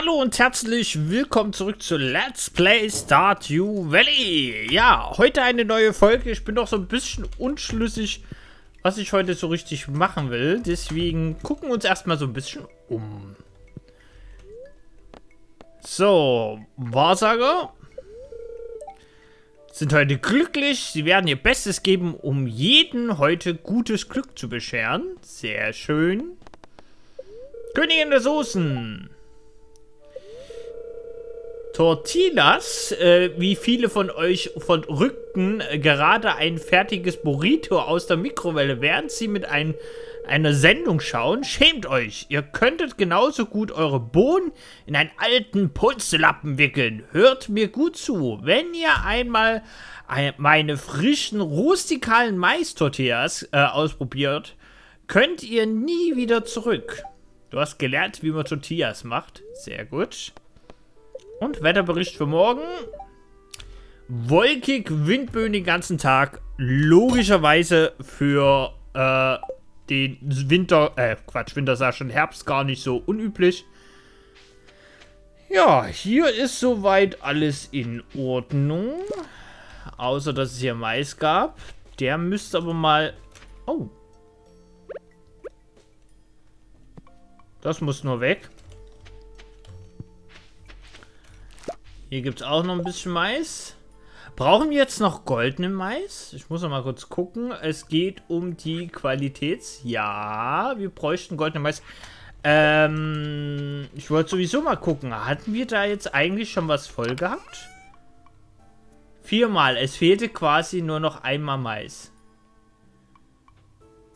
Hallo und herzlich willkommen zurück zu Let's Play Stardew Valley. Ja, heute eine neue Folge. Ich bin doch so ein bisschen unschlüssig, was ich heute so richtig machen will. Deswegen gucken wir uns erstmal so ein bisschen um. So, Wahrsager sind heute glücklich. Sie werden ihr Bestes geben, um jeden heute gutes Glück zu bescheren. Sehr schön. Königin der Soßen. Tortillas, äh, wie viele von euch von rückten äh, gerade ein fertiges Burrito aus der Mikrowelle, während sie mit ein, einer Sendung schauen. Schämt euch, ihr könntet genauso gut eure Bohnen in einen alten Pulstelappen wickeln. Hört mir gut zu, wenn ihr einmal ein, meine frischen, rustikalen Mais-Tortillas äh, ausprobiert, könnt ihr nie wieder zurück. Du hast gelernt, wie man Tortillas macht. Sehr gut. Und Wetterbericht für morgen. Wolkig, Windböen den ganzen Tag. Logischerweise für äh, den Winter, äh, Quatsch, Winter sah schon Herbst gar nicht so unüblich. Ja, hier ist soweit alles in Ordnung. Außer, dass es hier Mais gab. Der müsste aber mal... Oh. Das muss nur weg. Hier gibt es auch noch ein bisschen Mais. Brauchen wir jetzt noch goldenen Mais? Ich muss noch mal kurz gucken. Es geht um die Qualitäts... Ja, wir bräuchten goldenen Mais. Ähm, ich wollte sowieso mal gucken. Hatten wir da jetzt eigentlich schon was voll gehabt? Viermal. Es fehlte quasi nur noch einmal Mais.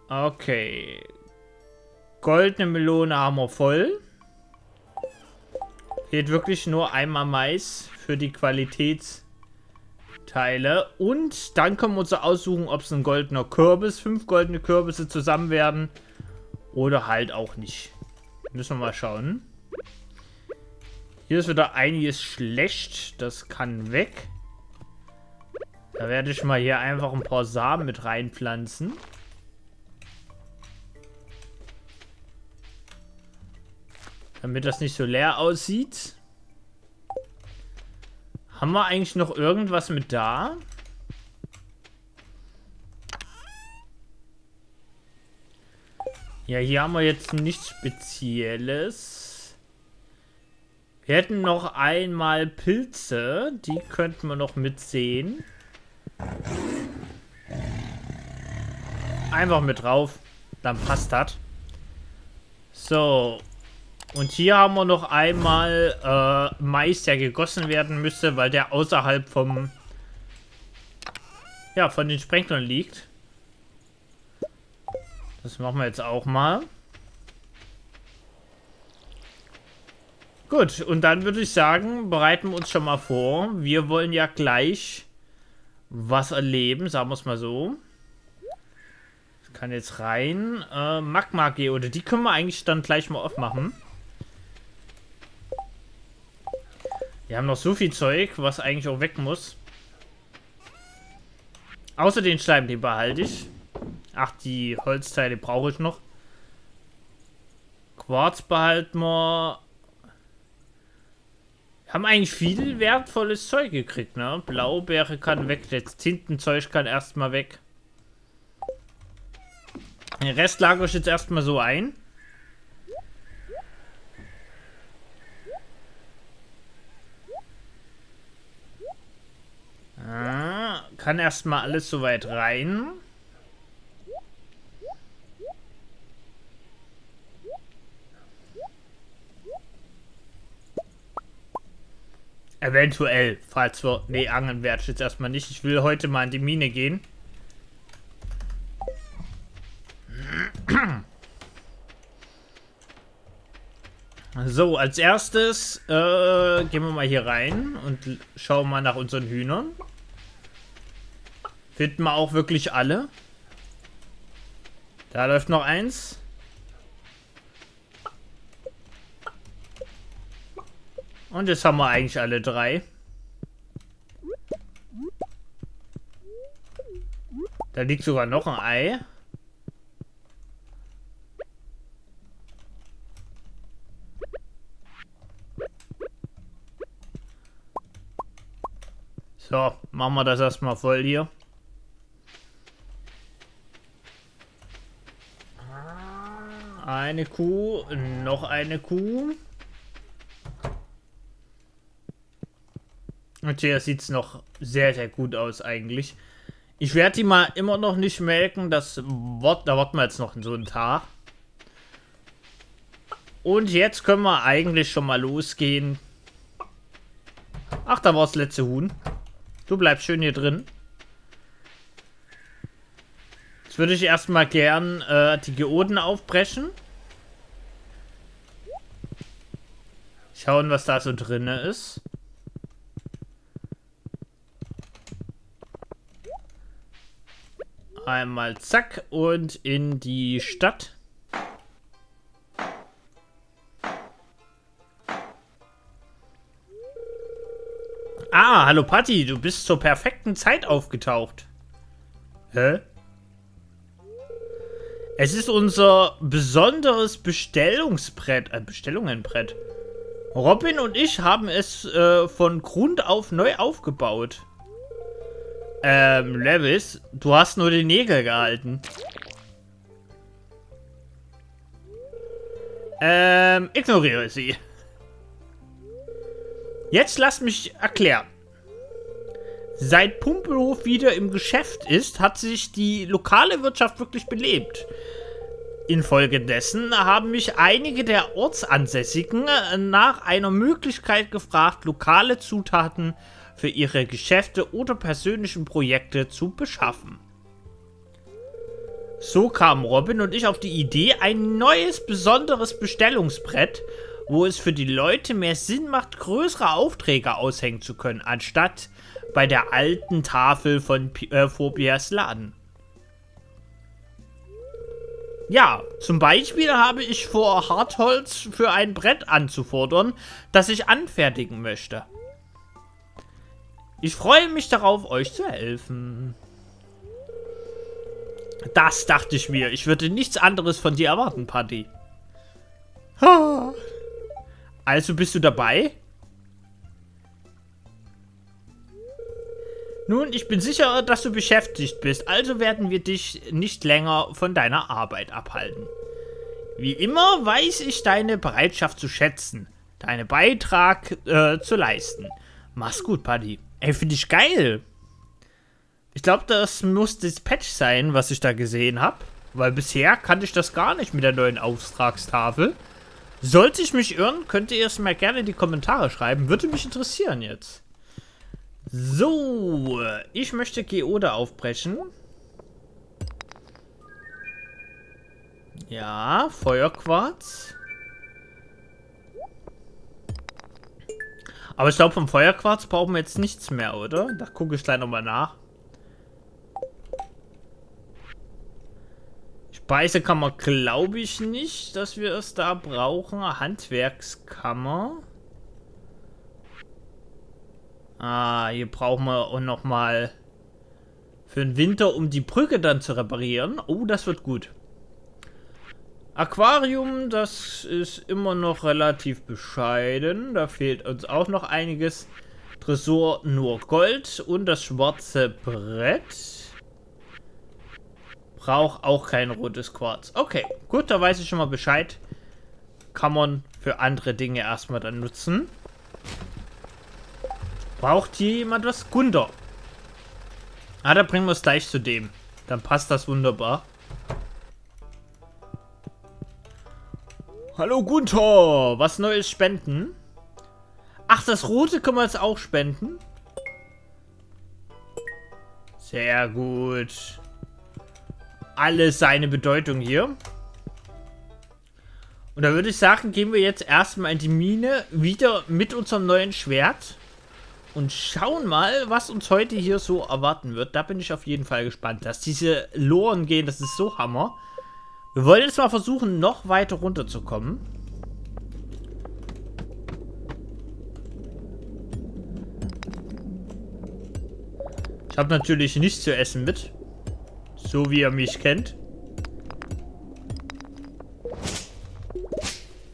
Okay. Goldene Melone haben wir voll. Fehlt wirklich nur einmal Mais für die Qualitätsteile. Und dann können wir uns aussuchen, ob es ein goldener Kürbis, fünf goldene Kürbisse zusammen werden. Oder halt auch nicht. Müssen wir mal schauen. Hier ist wieder einiges schlecht. Das kann weg. Da werde ich mal hier einfach ein paar Samen mit reinpflanzen. Damit das nicht so leer aussieht. Haben wir eigentlich noch irgendwas mit da? Ja, hier haben wir jetzt nichts Spezielles. Wir hätten noch einmal Pilze. Die könnten wir noch mitsehen. Einfach mit drauf. Dann passt das. So. Und hier haben wir noch einmal äh, Mais, der gegossen werden müsste, weil der außerhalb vom... Ja, von den Sprenklern liegt. Das machen wir jetzt auch mal. Gut, und dann würde ich sagen, bereiten wir uns schon mal vor. Wir wollen ja gleich was erleben, sagen wir es mal so. Ich kann jetzt rein. Äh, Magma-Geode, die können wir eigentlich dann gleich mal aufmachen. Wir haben noch so viel Zeug, was eigentlich auch weg muss. Außer den Schleim, den behalte ich. Ach, die Holzteile brauche ich noch. Quarz behalten wir. Haben eigentlich viel wertvolles Zeug gekriegt, ne? Blaubeere kann weg, das Tintenzeug kann erstmal weg. Den Rest lagere ich jetzt erstmal so ein. Kann erstmal alles soweit rein. Eventuell, falls wir... Nee, angeln werde ich jetzt erstmal nicht. Ich will heute mal in die Mine gehen. So, als erstes äh, gehen wir mal hier rein und schauen mal nach unseren Hühnern. Finden wir auch wirklich alle? Da läuft noch eins. Und jetzt haben wir eigentlich alle drei. Da liegt sogar noch ein Ei. So, machen wir das erstmal voll hier. Eine Kuh, noch eine Kuh. Und hier sieht es noch sehr, sehr gut aus eigentlich. Ich werde die mal immer noch nicht melken. Das Wort, da warten wir jetzt noch so einen Tag. Und jetzt können wir eigentlich schon mal losgehen. Ach, da war das letzte Huhn. Du bleibst schön hier drin. Jetzt würde ich erstmal gern äh, die Geoden aufbrechen. Schauen, was da so drin ist. Einmal zack und in die Stadt. Ah, hallo Patti, du bist zur perfekten Zeit aufgetaucht. Hä? Es ist unser besonderes Bestellungsbrett, ein Bestellungenbrett. Robin und ich haben es äh, von Grund auf neu aufgebaut. Ähm, Levis, du hast nur die Nägel gehalten. Ähm, ignoriere sie. Jetzt lass mich erklären. Seit Pumpelhof wieder im Geschäft ist, hat sich die lokale Wirtschaft wirklich belebt. Infolgedessen haben mich einige der Ortsansässigen nach einer Möglichkeit gefragt, lokale Zutaten für ihre Geschäfte oder persönlichen Projekte zu beschaffen. So kamen Robin und ich auf die Idee, ein neues, besonderes Bestellungsbrett, wo es für die Leute mehr Sinn macht, größere Aufträge aushängen zu können, anstatt bei der alten Tafel von äh, Phobias Laden. Ja, zum Beispiel habe ich vor, Hartholz für ein Brett anzufordern, das ich anfertigen möchte. Ich freue mich darauf, euch zu helfen. Das dachte ich mir. Ich würde nichts anderes von dir erwarten, Paddy. Also bist du dabei? Nun, ich bin sicher, dass du beschäftigt bist, also werden wir dich nicht länger von deiner Arbeit abhalten. Wie immer weiß ich deine Bereitschaft zu schätzen, deinen Beitrag äh, zu leisten. Mach's gut, Paddy. Ey, finde ich geil. Ich glaube, das muss das Patch sein, was ich da gesehen habe. Weil bisher kannte ich das gar nicht mit der neuen Auftragstafel. Sollte ich mich irren, könnt ihr es mal gerne in die Kommentare schreiben. Würde mich interessieren jetzt. So, ich möchte Geode aufbrechen. Ja, Feuerquarz. Aber ich glaube, vom Feuerquarz brauchen wir jetzt nichts mehr, oder? Da gucke ich gleich nochmal nach. Speisekammer glaube ich nicht, dass wir es da brauchen. Handwerkskammer. Ah, hier brauchen wir auch nochmal für den Winter, um die Brücke dann zu reparieren. Oh, das wird gut. Aquarium, das ist immer noch relativ bescheiden. Da fehlt uns auch noch einiges. Tresor nur Gold und das schwarze Brett. Braucht auch kein rotes Quarz. Okay, gut, da weiß ich schon mal Bescheid. Kann man für andere Dinge erstmal dann nutzen. Braucht hier jemand was? Gunther. Ah, da bringen wir es gleich zu dem. Dann passt das wunderbar. Hallo Gunther, was Neues spenden? Ach, das Rote können wir jetzt auch spenden? Sehr gut. Alles seine Bedeutung hier. Und da würde ich sagen, gehen wir jetzt erstmal in die Mine wieder mit unserem neuen Schwert und schauen mal, was uns heute hier so erwarten wird. Da bin ich auf jeden Fall gespannt. Dass diese Loren gehen, das ist so Hammer. Wir wollen jetzt mal versuchen, noch weiter runterzukommen. Ich habe natürlich nichts zu essen mit. So wie ihr mich kennt.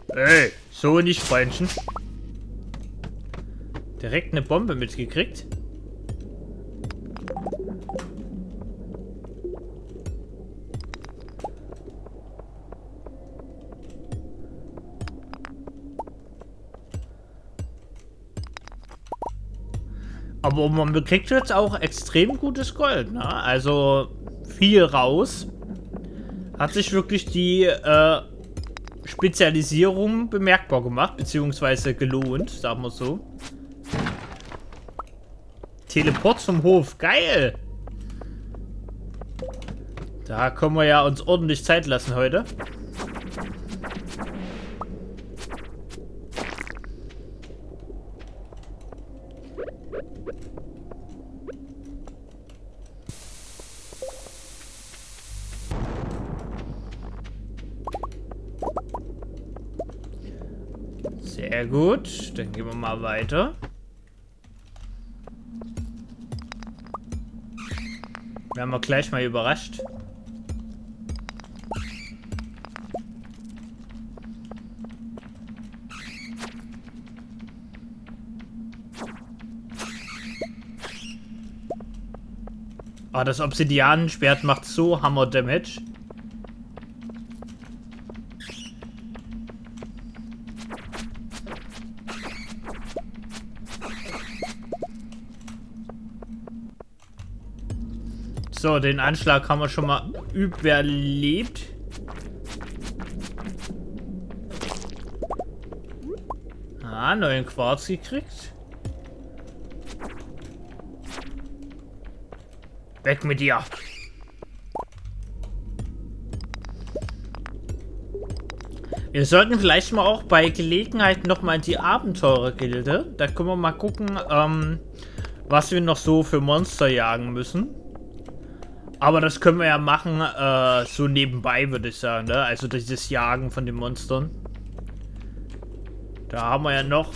Ey, so nicht, Freundchen. Direkt eine Bombe mitgekriegt. Aber man bekriegt jetzt auch extrem gutes Gold, ne? Also viel raus. Hat sich wirklich die äh, Spezialisierung bemerkbar gemacht, beziehungsweise gelohnt, sagen wir so. Teleport zum Hof, geil! Da können wir ja uns ordentlich Zeit lassen heute. Sehr gut, dann gehen wir mal weiter. Werden wir gleich mal überrascht. Ah, das Obsidianenschwert macht so Hammer-Damage. So, den Anschlag haben wir schon mal überlebt. Ah, neuen Quarz gekriegt. Weg mit dir. Wir sollten vielleicht mal auch bei Gelegenheit nochmal in die Abenteurergilde. Da können wir mal gucken, ähm, was wir noch so für Monster jagen müssen. Aber das können wir ja machen, äh, so nebenbei, würde ich sagen, ne? Also dieses Jagen von den Monstern. Da haben wir ja noch...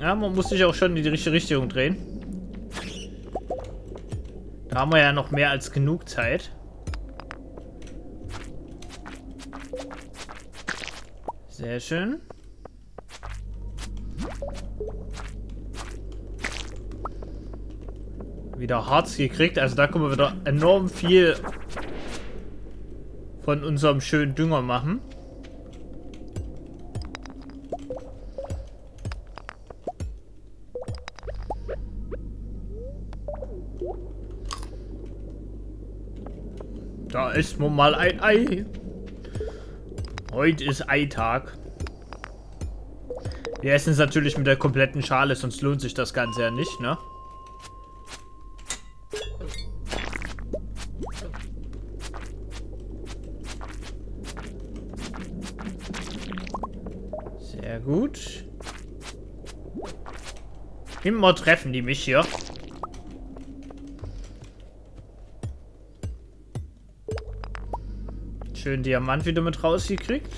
Ja, man muss sich auch schon in die richtige Richtung drehen. Da haben wir ja noch mehr als genug Zeit. Sehr schön. Wieder Harz gekriegt. Also da können wir wieder enorm viel von unserem schönen Dünger machen. Da ist man mal ein Ei. Heute ist Eitag. Wir essen es natürlich mit der kompletten Schale, sonst lohnt sich das Ganze ja nicht, ne? Immer treffen die mich hier. Schön Diamant wieder mit rausgekriegt.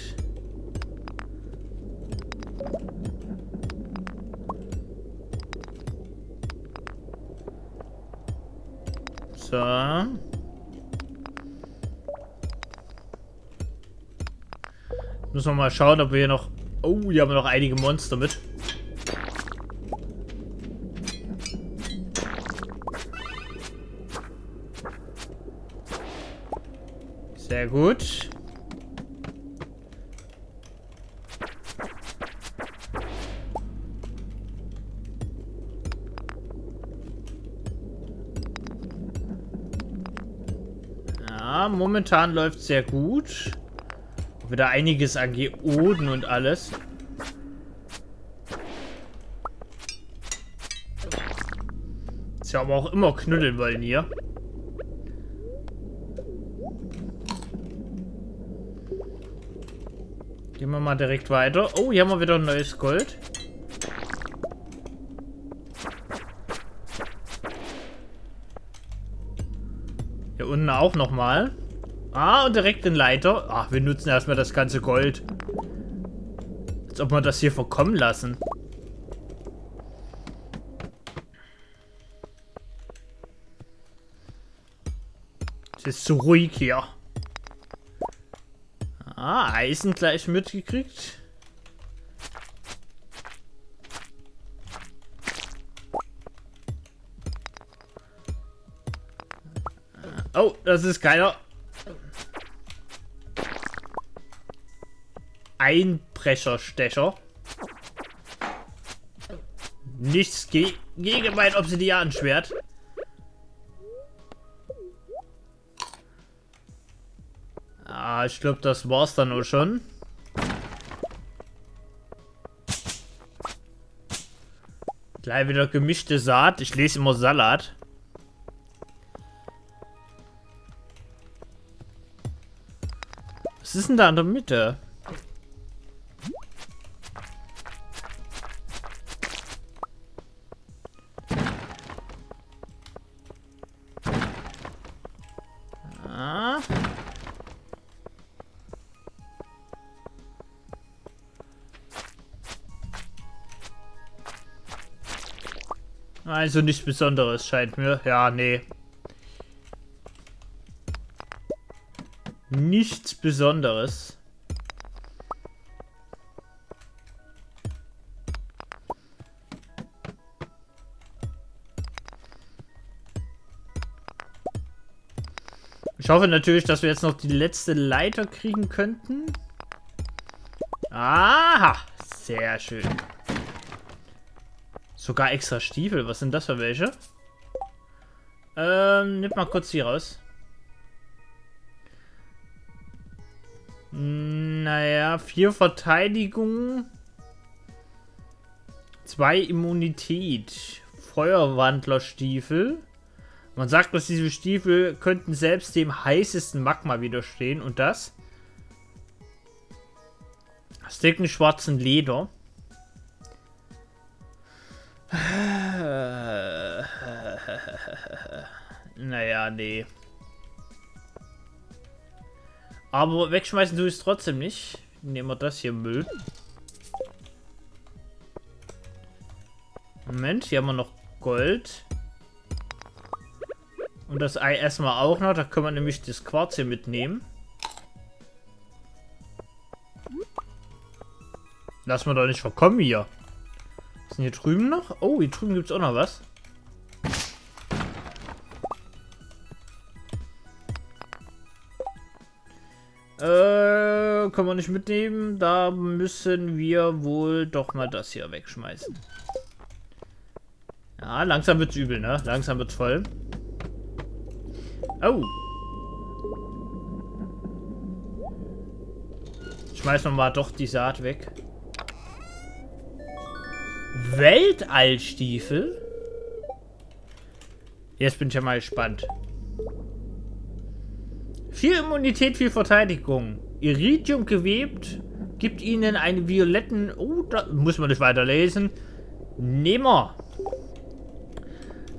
So. Müssen wir mal schauen, ob wir hier noch Oh, hier haben wir noch einige Monster mit. Gut. Ja, momentan läuft sehr gut. Wieder einiges an Geoden und alles. Ist ja aber auch immer knuddeln wollen hier. Gehen wir mal direkt weiter. Oh, hier haben wir wieder ein neues Gold. Hier unten auch nochmal. Ah, und direkt den Leiter. Ach, wir nutzen erstmal das ganze Gold. Als ob wir das hier verkommen lassen. Es ist zu ruhig hier. Ah, Eisen gleich mitgekriegt. Oh, das ist geiler. Einbrecherstecher. Nichts ge gegen mein Obsidian-Schwert. Ah, ich glaube, das war's dann auch schon. Gleich wieder gemischte Saat. Ich lese immer Salat. Was ist denn da in der Mitte? Also nichts Besonderes scheint mir. Ja, nee. Nichts Besonderes. Ich hoffe natürlich, dass wir jetzt noch die letzte Leiter kriegen könnten. Aha, sehr schön. Sogar extra Stiefel. Was sind das für welche? Ähm, nimm mal kurz hier raus. Naja, vier Verteidigung. Zwei Immunität. Feuerwandlerstiefel. Man sagt, dass diese Stiefel könnten selbst dem heißesten Magma widerstehen. Und das? Aus dicken schwarzen Leder. naja, nee. Aber wegschmeißen tue ich es trotzdem nicht. Nehmen wir das hier Müll. Moment, hier haben wir noch Gold. Und das Ei erstmal auch noch. Da können wir nämlich das Quarz hier mitnehmen. Lass mal doch nicht verkommen hier. Denn hier drüben noch? Oh, hier drüben gibt es auch noch was. Äh, können wir nicht mitnehmen. Da müssen wir wohl doch mal das hier wegschmeißen. Ja, langsam wird's übel, ne? Langsam wird's voll. Oh. Schmeißen wir mal doch die Saat weg. Weltallstiefel? Jetzt bin ich ja mal gespannt. Viel Immunität, viel Verteidigung. Iridium gewebt gibt ihnen einen violetten... Oh, da muss man nicht weiterlesen. Nehmer.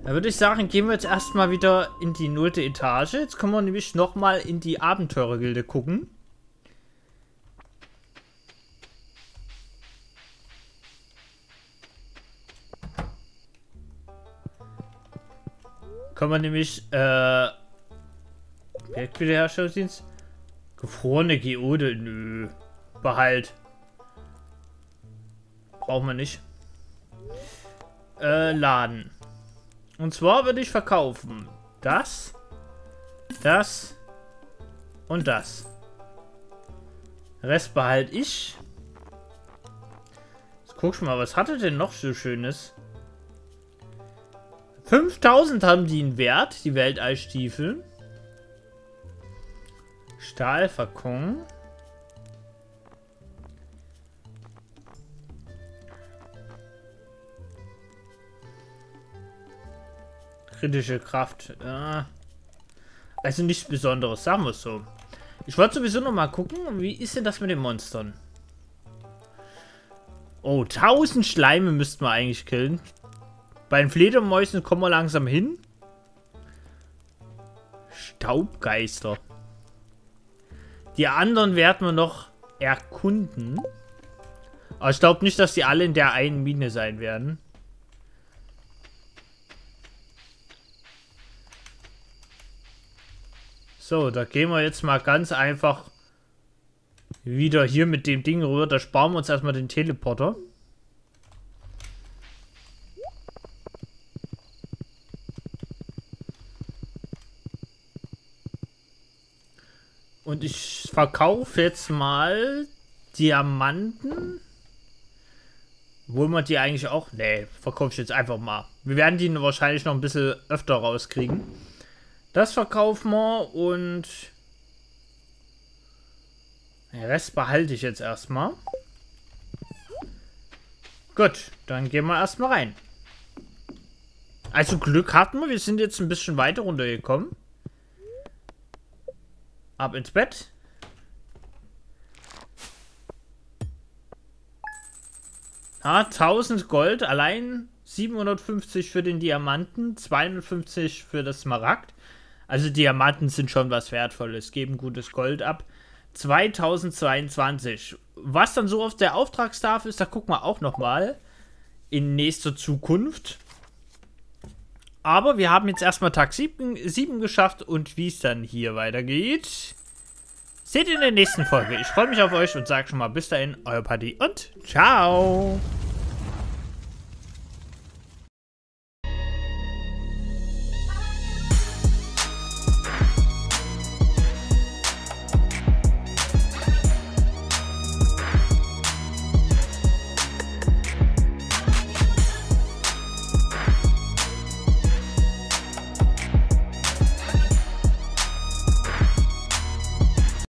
Da würde ich sagen, gehen wir jetzt erstmal wieder in die nullte Etage. Jetzt können wir nämlich nochmal in die Abenteurergilde gucken. Kann man nämlich, äh, Werkwiederherstellungsdienst? Gefrorene Geode, nö. Behalt. Brauchen wir nicht. Äh, Laden. Und zwar würde ich verkaufen. Das, das und das. Rest behalte ich. Jetzt guck mal, was hatte denn noch so Schönes? 5000 haben die einen Wert, die Weltallstiefel. Stahlverkung. Kritische Kraft. Ja. Also nichts Besonderes, sagen wir es so. Ich wollte sowieso noch mal gucken, wie ist denn das mit den Monstern? Oh, 1000 Schleime müssten wir eigentlich killen. Bei den Fledermäusen kommen wir langsam hin. Staubgeister. Die anderen werden wir noch erkunden. Aber ich glaube nicht, dass die alle in der einen Mine sein werden. So, da gehen wir jetzt mal ganz einfach wieder hier mit dem Ding rüber. Da sparen wir uns erstmal den Teleporter. Und ich verkaufe jetzt mal Diamanten. Wollen wir die eigentlich auch? Nee, verkaufe ich jetzt einfach mal. Wir werden die wahrscheinlich noch ein bisschen öfter rauskriegen. Das verkaufen wir und den Rest behalte ich jetzt erstmal. Gut, dann gehen wir erstmal rein. Also Glück hatten wir, wir sind jetzt ein bisschen weiter runtergekommen. Ab ins Bett. Ah, 1000 Gold, allein 750 für den Diamanten, 250 für das Smaragd. Also Diamanten sind schon was Wertvolles, geben gutes Gold ab. 2022. Was dann so auf der Auftragstafel ist, da gucken wir auch noch mal in nächster Zukunft. Aber wir haben jetzt erstmal Tag 7, 7 geschafft und wie es dann hier weitergeht, seht ihr in der nächsten Folge. Ich freue mich auf euch und sage schon mal bis dahin, euer Paddy und ciao.